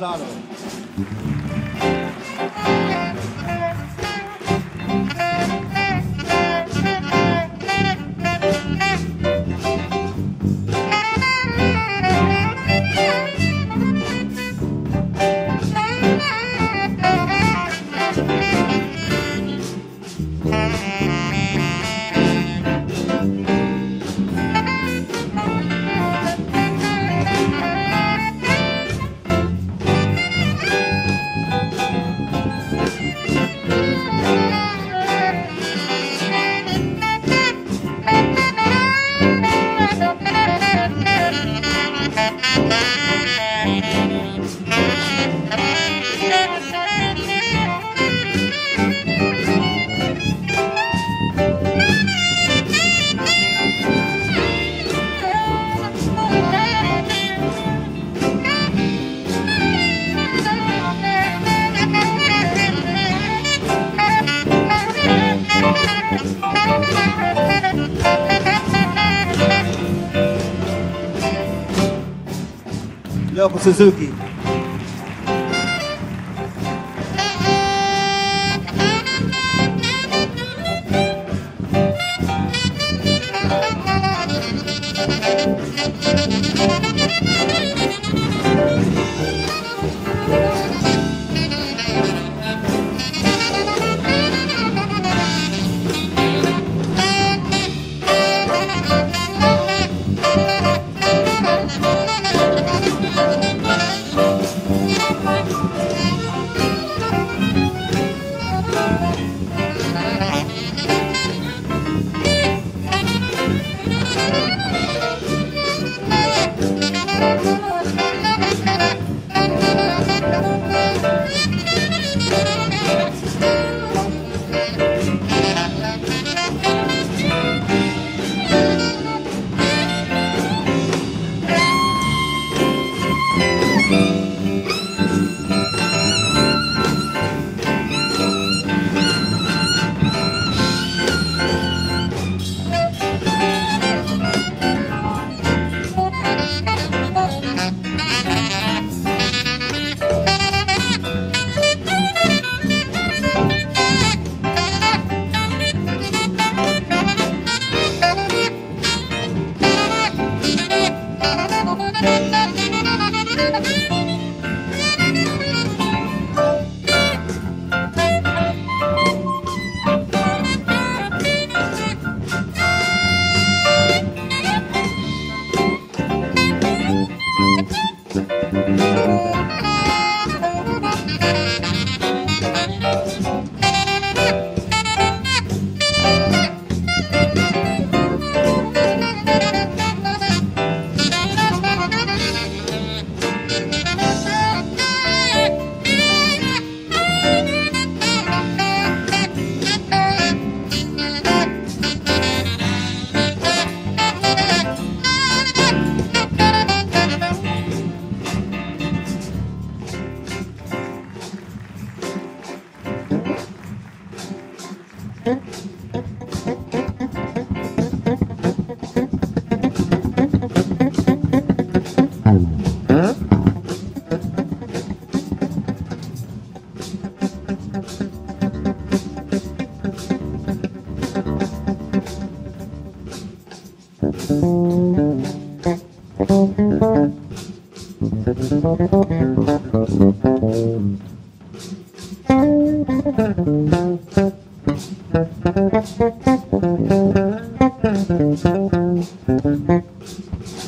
Casado. Leopo Suzuki.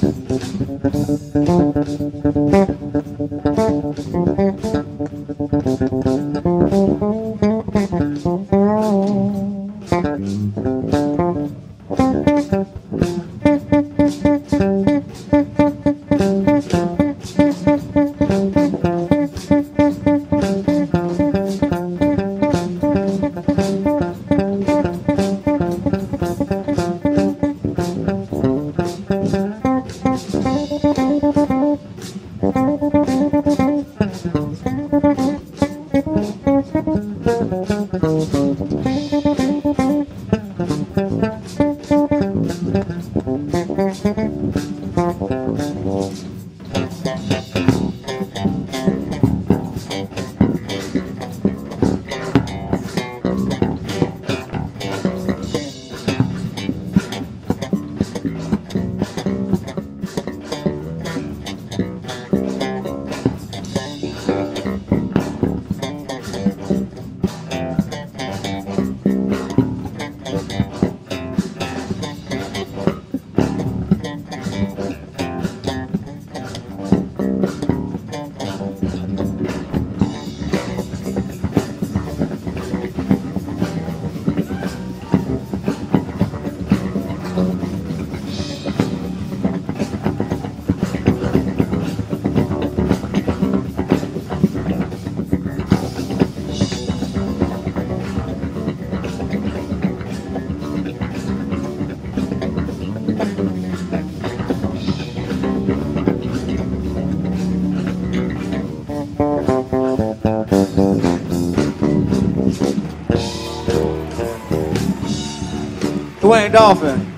Thank you. Blaine Dolphin.